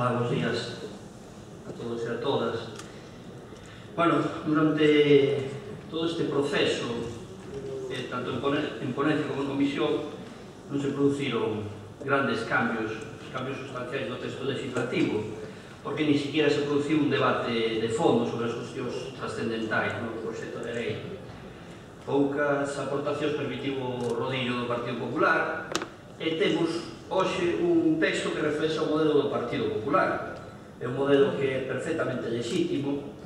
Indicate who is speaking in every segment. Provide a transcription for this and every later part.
Speaker 1: Hola, buenos días a todos e a todas. Bueno, durante todo este proceso, eh, tanto en, pone en ponencia como en comisión, non se produciron grandes cambios, cambios sustanciais do texto legislativo, porque ni siquiera se produciu un debate de fondo sobre as cuestións trascendentais no proxecto de lei. Poucas aportacións permitiu o rodillo do Partido Popular e temos hoxe un texto que reflexa o modelo do Partido Popular. É un modelo que é perfectamente legítimo,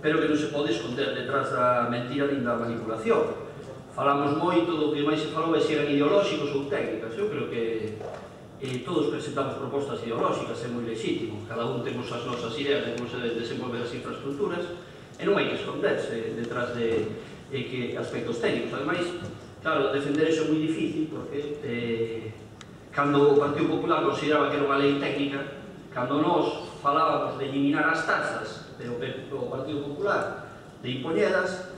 Speaker 1: pero que non se pode esconder detrás da mentira nin da manipulación. Falamos moito do que máis se falou é se eran ideolóxicos ou técnicas. Eu creo que eh, todos presentamos propostas ideolóxicas, é moi legítimo. Cada un temos as nosas ideas de como se deben desenvolver as infraestructuras e non hai que esconderse detrás de de que aspectos técnicos. Ademais, claro, defender eso é moi difícil porque eh, Cando o Partido Popular consideraba que era unha lei técnica, cando nós falábamos de eliminar as taxas, pero o Partido Popular de impoñeras,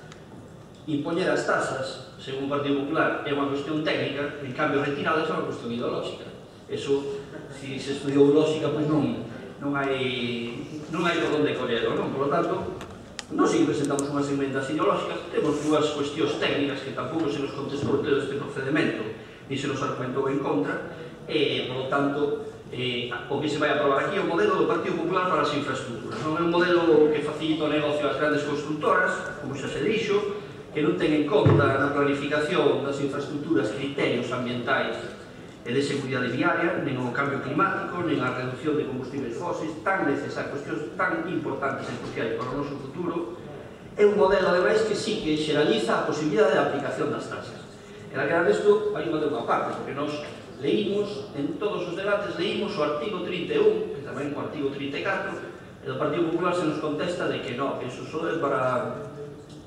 Speaker 1: impoñer as taxas, según o Partido Popular, é unha cuestión técnica, en cambio retiradas é unha cuestión ideolóxica. Eso, se se estudiou lógica, pois non, non hai non hai por onde collelo, non? Por lo tanto, non se presentamos unhas emendas ideolóxicas, temos dúas cuestións técnicas que tampouco se nos contestou todo este procedimento e se nos argumentou en contra, e, por lo tanto, eh, o que se vai aprobar aquí é o modelo do Partido Popular para as infraestructuras. Non é un modelo que facilita o negocio ás grandes constructoras, como xa se dixo, que non ten en conta na planificación das infraestructuras criterios ambientais e de seguridade viaria, nen o cambio climático, nen a reducción de combustibles fósiles, tan necesarias, cuestións tan importantes e cruciais para o noso futuro, é un modelo, ademais, que sí que xeraliza a posibilidade de aplicación das taxas. E al canal desto vai unha deuda parte, porque nós leímos, en todos os debates, leímos o artigo 31, que tamén o artigo 34, e do Partido Popular se nos contesta de que no, que iso só é para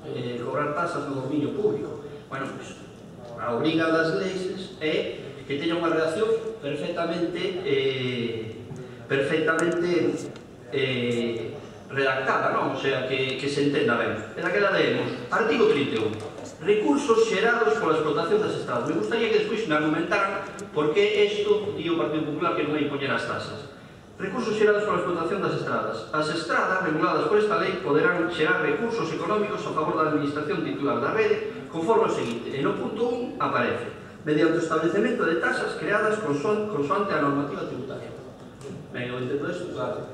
Speaker 1: eh, cobrar tasas no dominio público. Bueno, pues, a obriga das leis é que teña unha redacción perfectamente eh, perfectamente eh, redactada, non? O sea, que, que se entenda ben. En daquela leemos, artigo 31 recursos xerados pola explotación das estradas. Me gustaría que despois me argumentaran por que isto di o Partido Popular que non vai poñer as tasas. Recursos xerados pola explotación das estradas. As estradas reguladas por esta lei poderán xerar recursos económicos a favor da administración titular da rede conforme o seguinte. En o punto 1 aparece mediante o establecemento de tasas creadas consoante a normativa tributaria. Ben, eu entendo isto, claro.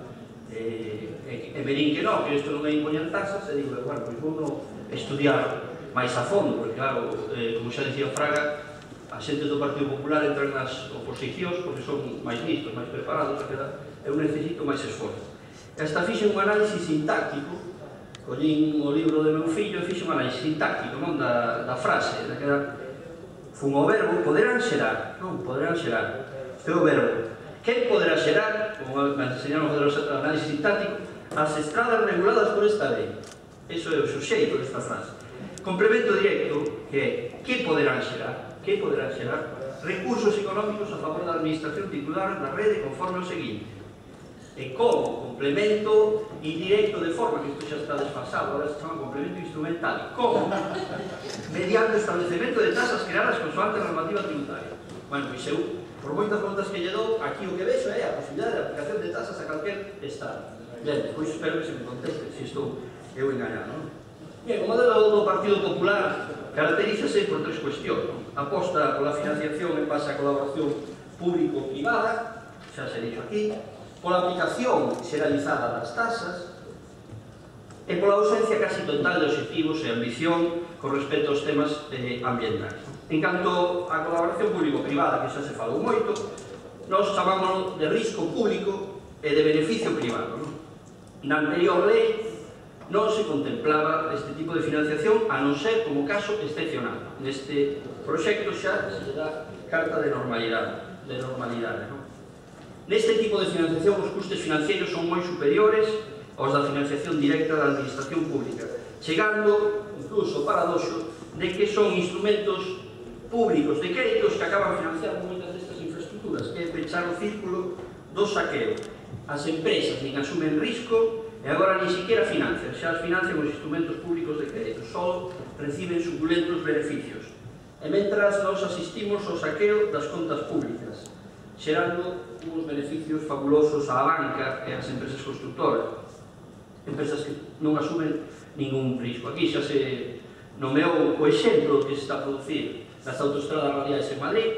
Speaker 1: E, e, e me din que non, que isto non é impoñer tasas, e digo, bueno, pois vou no estudiar máis a fondo, porque claro, eh, como xa dicía Fraga, a xente do Partido Popular entra nas oposicións porque son máis listos, máis preparados, a queda, eu necesito máis esforzo. Esta fixen un análisis sintáctico, collín o libro de meu fillo e fixen un análisis sintáctico, non, da, da frase, da queda, fun o verbo, poderán xerar, non, poderán xerar, é o verbo. Quen poderá xerar, como me enseñaron o análisis sintáctico, as estradas reguladas por esta lei. Eso é o xuxeito desta frase. Complemento directo que é que poderán xerar, que poderán xerar recursos económicos a favor da administración titular da rede conforme o seguinte. E como complemento indirecto de forma que isto xa está desfasado, agora se chama complemento instrumental. Como? Mediante o establecemento de tasas creadas consoante a normativa tributaria. Bueno, pois eu, por moitas contas que lle dou, aquí o que vexo é a posibilidade de aplicación de tasas a calquer estado. Ben, pois espero que se me conteste, se estou eu engañado, non? Bien, o modelo do Partido Popular caracterízase por tres cuestións. Aposta pola financiación en base a colaboración público-privada, xa se dixo aquí, pola aplicación xeralizada das tasas, e pola ausencia casi total de objetivos e ambición con respecto aos temas eh, ambientais. En canto á colaboración público-privada, que xa se falou moito, nós chamámonos de risco público e de beneficio privado. Non? Na anterior lei non se contemplaba este tipo de financiación a non ser como caso excepcional. Neste proxecto xa se dá carta de normalidade. De normalidade non? Neste tipo de financiación os custes financeiros son moi superiores aos da financiación directa da administración pública, chegando incluso paradoxo de que son instrumentos públicos de créditos que acaban financiando moitas destas infraestructuras, que é pechar o círculo do saqueo. As empresas nin asumen risco E agora ni siquiera financia, xa as financian os instrumentos públicos de crédito, só reciben suculentos beneficios. E mentras nos asistimos ao saqueo das contas públicas, xerando uns beneficios fabulosos á banca e ás empresas constructoras, empresas que non asumen ningún risco. Aquí xa se nomeou o exemplo que se está a producir nas autostradas radiais en Madrid,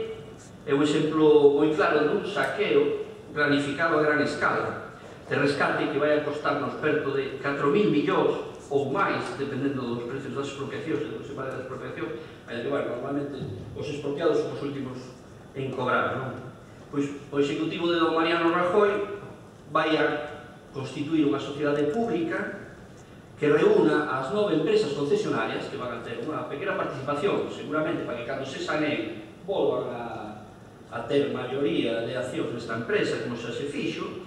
Speaker 1: é un exemplo moi claro dun saqueo planificado a gran escala, de rescate que vai a costarnos perto de 4.000 millóns ou máis, dependendo dos precios das expropiacións e do sistema de expropiación, vai que, bueno, normalmente os expropiados son os últimos en cobrar, non? Pois o executivo de don Mariano Rajoy vai a constituir unha sociedade pública que reúna as nove empresas concesionarias que van a ter unha pequena participación, seguramente, para que cando se saneen volvan a, a ter maioría de accións nesta empresa, como xa se fixo,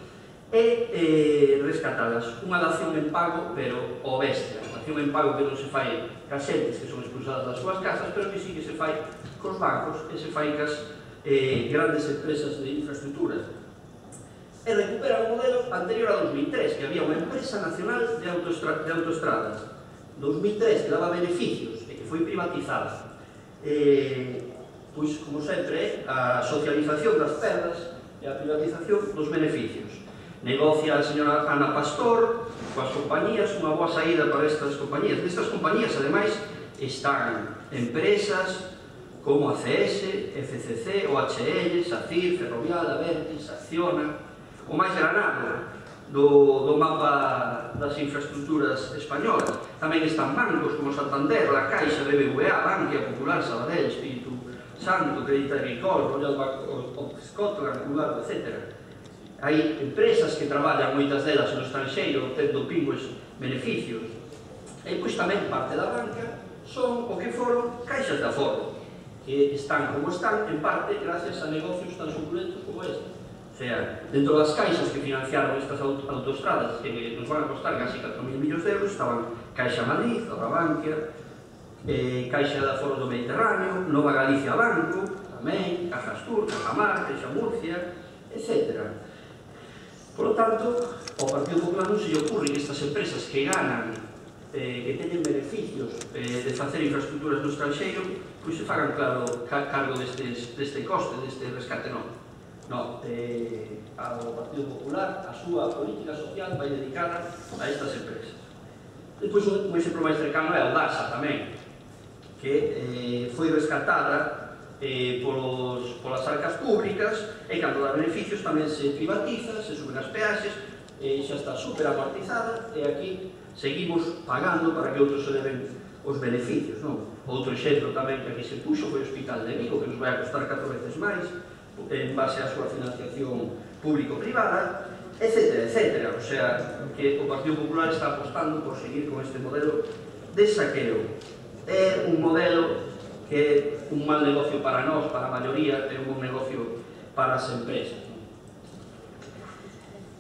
Speaker 1: e eh, rescatadas. Unha dación en pago, pero o bestia. Dación en pago que non se fai cas entes que son expulsadas das súas casas, pero que sí que se fai cos bancos e se fai cas eh, grandes empresas de infraestructuras. E recupera o modelo anterior a 2003, que había unha empresa nacional de, autoestra de autoestradas. 2003, que daba beneficios e que foi privatizada. Eh, pois, como sempre, eh, a socialización das perdas e a privatización dos beneficios. Negocia a señora Ana Pastor coas compañías unha boa saída para estas compañías. Nestas compañías, ademais, están empresas como ACS, FCC, OHL, SACIR, Ferrovial, Avertis, Acciona, o máis granado do, do mapa das infraestructuras españolas. Tamén están bancos como Santander, La Caixa, BBVA, Bankia Popular, Sabadell, Espíritu Santo, Credit Agricole, Royal Bank of Scotland, Cuba, etc hai empresas que traballan moitas delas no estranxeiro obtendo pingües beneficios. E pois tamén parte da banca son o que foron caixas de aforro que están como están en parte gracias a negocios tan suculentos como este. O sea, dentro das caixas que financiaron estas autostradas que nos van a costar casi 4.000 millóns de euros estaban Caixa Madrid, ahora Bankia eh, Caixa de Aforo do Mediterráneo Nova Galicia Banco tamén, Cajas Tur, Cajamar, Caixa Murcia etc Por lo tanto, ao Partido Popular non se lle ocurre que estas empresas que ganan, eh, que teñen beneficios eh, de facer infraestructuras no estranxeiro, pois se fagan claro ca cargo destes, deste coste, deste rescate non. No, eh, ao Partido Popular a súa política social vai dedicada a estas empresas. Depois, un exemplo máis cercano é a DASA tamén, que eh, foi rescatada eh, públicas e cando dá beneficios tamén se privatiza, se suben as peaxes, e xa está super amortizada e aquí seguimos pagando para que outros se deben os beneficios. Non? Outro exemplo tamén que aquí se puxo foi o Hospital de Vigo, que nos vai a costar 4 veces máis en base á súa financiación público-privada, etc. etc. O sea, que o Partido Popular está apostando por seguir con este modelo de saqueo. É un modelo que é un mal negocio para nós, para a maioría, é un bon negocio para as empresas.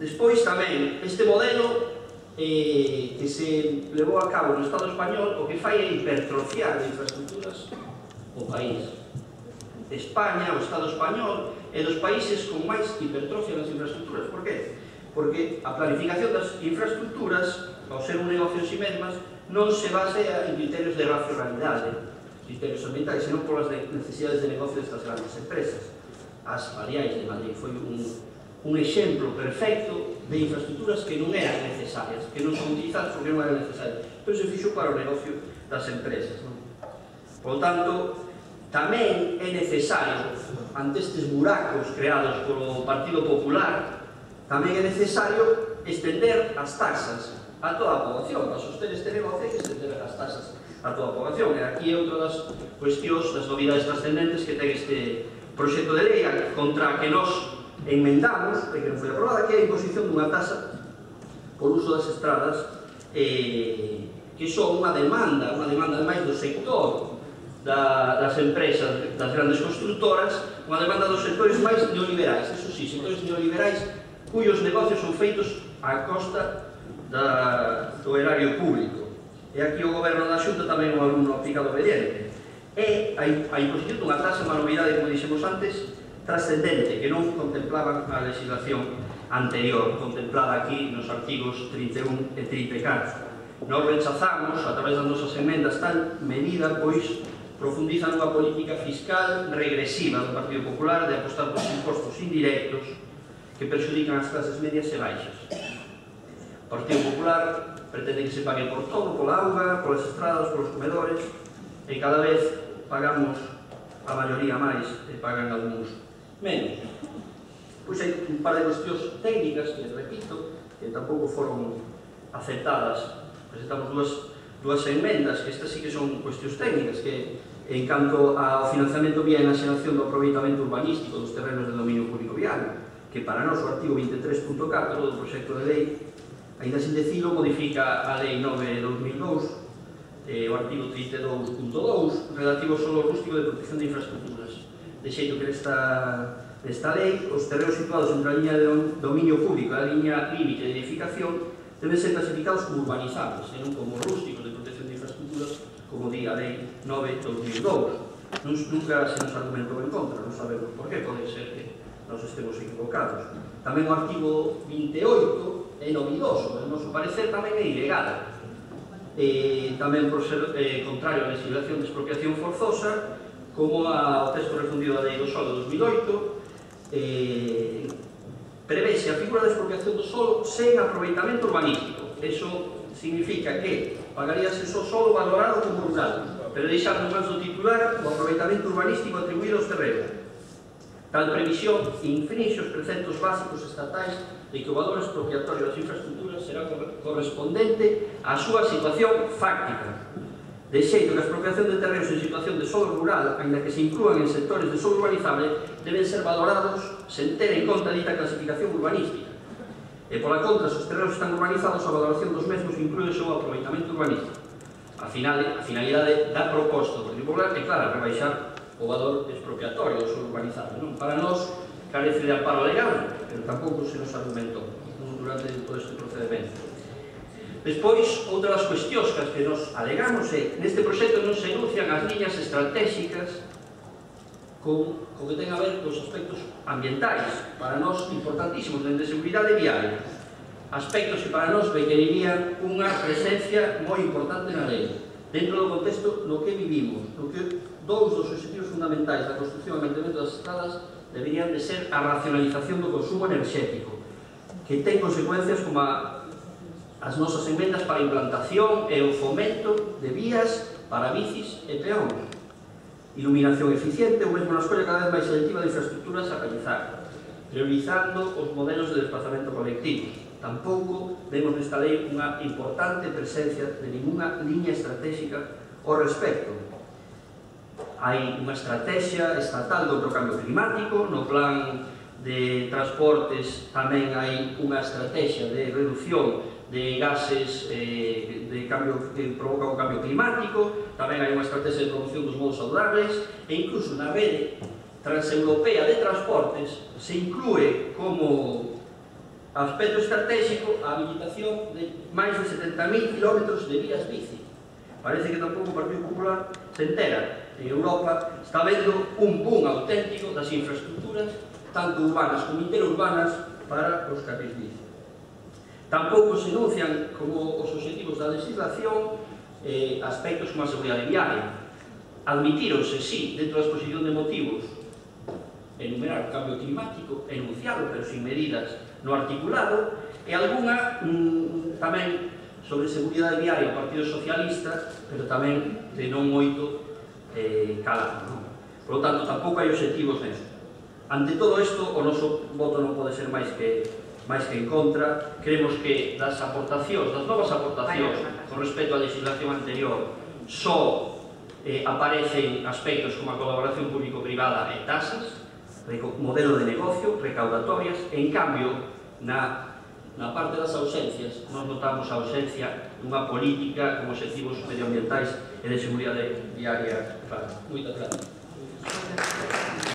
Speaker 1: Despois tamén, este modelo eh, que se levou a cabo no Estado español o que fai é hipertrofiar de infraestructuras o país. España, o Estado español, é dos países con máis hipertrofia nas infraestructuras. Por qué? Porque a planificación das infraestructuras, ao ser un negocio en si sí mesmas, non se basea en criterios de racionalidade, criterios ambientais, senón polas necesidades de negocio destas grandes empresas as variais de Madrid foi un, un exemplo perfecto de infraestructuras que non eran necesarias, que non son utilizadas porque non eran necesarias, pero se fixo para o negocio das empresas. Non? Por tanto, tamén é necesario, ante estes buracos creados polo Partido Popular, tamén é necesario estender as taxas a toda a población. para sostener este negocio que estender as taxas a toda a población. E aquí é outra das cuestións, das novidades trascendentes que ten este, proxecto de lei contra que nós enmendamos e que non foi aprobada que é a imposición dunha taxa por uso das estradas eh, que son unha demanda unha demanda máis do sector da, das empresas das grandes constructoras unha demanda dos sectores máis neoliberais. Eso sí, sectores neoliberais cuyos negocios son feitos á costa da, do erario público. E aquí o goberno da xunta tamén é un alumno aplicado obediente e a imposición dunha taxa novidade como dixemos antes, trascendente, que non contemplaba a legislación anterior, contemplada aquí nos artigos 31 e 34. Nos rechazamos, a través das nosas emendas, tal medida, pois, profundiza nunha política fiscal regresiva do Partido Popular de apostar por impostos indirectos que perxudican as clases medias e baixas. O Partido Popular pretende que se pague por todo, pola auga, polas estradas, polos comedores, e cada vez pagamos a maioría máis e pagan algúns menos. Pois hai un par de cuestións técnicas que, repito, que tampouco foron aceptadas. Presentamos dúas, dúas enmendas, que estas sí que son cuestións técnicas, que en canto ao financiamento vía enaxenación do aproveitamento urbanístico dos terrenos de dominio público vial, que para nós o artigo 23.4 do proxecto de lei, ainda sen decilo, modifica a lei 9 de 2002 eh, o artigo 32.2 relativo ao solo rústico de protección de infraestructuras. De xeito que nesta, nesta lei, os terreos situados entre a liña de dominio público e a liña límite de edificación deben ser clasificados como urbanizables, e non como rústicos de protección de infraestructuras, como di a lei 9.2002. Nunca se nos argumentou en contra, non sabemos por que, pode ser que nos estemos equivocados. Tamén o artigo 28 é novidoso, o noso parecer tamén é ilegal, e tamén por ser eh, contrario á legislación de expropiación forzosa, como a, o texto refundido da Lei do Solo 2008, eh, prevése a figura de expropiación do solo sen aproveitamento urbanístico. Eso significa que pagaríase só solo valorado como rural, pero deixar no mans do titular o aproveitamento urbanístico atribuído aos terrenos. Tal previsión infringe os preceptos básicos estatais de que o valor expropiatorio das infraestructuras será correspondente á súa situación fáctica. De xeito que a expropiación de terrenos en situación de solo rural, ainda que se inclúan en sectores de solo urbanizable, deben ser valorados sen ter en conta dita clasificación urbanística. E pola contra, se os terrenos están urbanizados, a valoración dos mesmos inclúe o seu aproveitamento urbanístico. A, final, a finalidade da proposta do Partido Popular é clara, rebaixar o valor expropiatorio, ou urbanizado. Non? Para nós carece de amparo legal, pero tampouco se nos argumentou durante todo este procedimento. Despois, outra das cuestións que as que nos alegamos é neste proxecto non se enuncian as liñas estratégicas con o que ten a ver cos aspectos ambientais, para nós importantísimos, dende seguridade vial, aspectos que para nós requerirían unha presencia moi importante na lei, dentro do contexto no que vivimos, no que dous dos objetivos fundamentais da construcción e mantenimento das estradas deberían de ser a racionalización do consumo enerxético, que ten consecuencias como a, as nosas enmendas para a implantación e o fomento de vías para bicis e peón, iluminación eficiente ou mesmo na escolla cada vez máis selectiva de infraestructuras a realizar, priorizando os modelos de desplazamento colectivo. Tampouco vemos nesta lei unha importante presencia de ninguna liña estratégica ao respecto, hai unha estrategia estatal do procambio climático, no plan de transportes tamén hai unha estrategia de reducción de gases eh, de cambio, que provoca o cambio climático, tamén hai unha estrategia de promoción dos modos saludables, e incluso na rede transeuropea de transportes se inclúe como aspecto estratégico a habilitación de máis de 70.000 km de vías bici. Parece que tampouco o Partido Popular se entera en Europa está vendo un boom auténtico das infraestructuras, tanto urbanas como interurbanas, para os capitalismos. Tampouco se enuncian como os objetivos da legislación eh, aspectos como a seguridade viaria. Admitíronse, sí, dentro da exposición de motivos, enumerar o cambio climático, enunciado, pero sin medidas no articulado, e alguna mm, tamén sobre seguridade viaria o Partido Socialista, pero tamén de non moito eh, calado. Non? Por lo tanto, tampouco hai objetivos nese. Ante todo isto, o noso voto non pode ser máis que máis que en contra. Creemos que das aportacións, das novas aportacións con respecto á legislación anterior, só eh, aparecen aspectos como a colaboración público-privada e tasas, modelo de negocio, recaudatorias, en cambio, na Na parte das ausencias, non notamos a ausencia dunha política con objetivos medioambientais e de seguridade viaria Muito agradável.